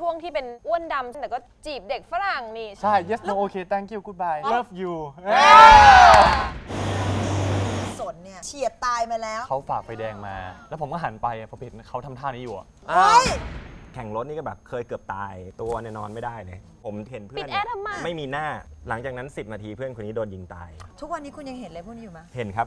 ช่วงที่เป็นอ้วนดำแต่ก็จีบเด็กฝรั่งนี่ ใช่ yes no okay thank you goodbye love you สนเนี่ยเฉียดตายมาแล้วเขาฝากไฟแดงมา แล้วผมก็หันไปอผมเห็นเขาทำท่านี้อยู่อะเฮ้ย แข่งรถนี่ก็แบบเคยเกือบตาย ตัวเนี่ยนอนไม่ได้เลย ผมเห็นเพื่ปิอดนแอร์ทำไม ไม่มีหน้า หลังจากนั้น 10 นาทีเพื่อนคนนี้โดนยิงตาย ทุกวันนี้คุณยังเห็นอะไรพวกนี้อยู่ไหมเห็นครับ